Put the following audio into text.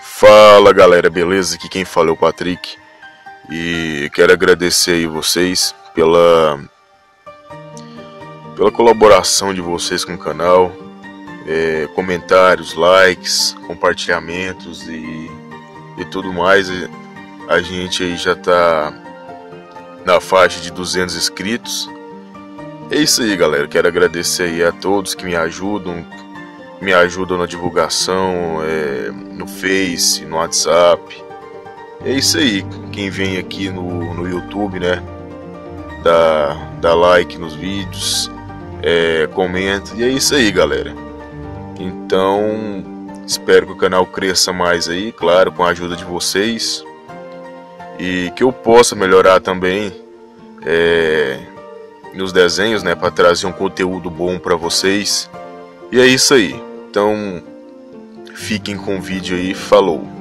Fala galera, beleza? Aqui quem fala é o Patrick e quero agradecer aí vocês pela pela colaboração de vocês com o canal, é, comentários, likes, compartilhamentos e, e tudo mais. A gente aí já tá na faixa de 200 inscritos. É isso aí, galera. Quero agradecer aí a todos que me ajudam, me ajudam na divulgação, é, no Face, no WhatsApp. É isso aí. Quem vem aqui no, no YouTube, né? Dá, dá like nos vídeos, é, comenta. E é isso aí, galera. Então, espero que o canal cresça mais aí, claro, com a ajuda de vocês. E que eu possa melhorar também é, nos desenhos, né? Para trazer um conteúdo bom para vocês. E é isso aí. Então, fiquem com o vídeo aí. Falou!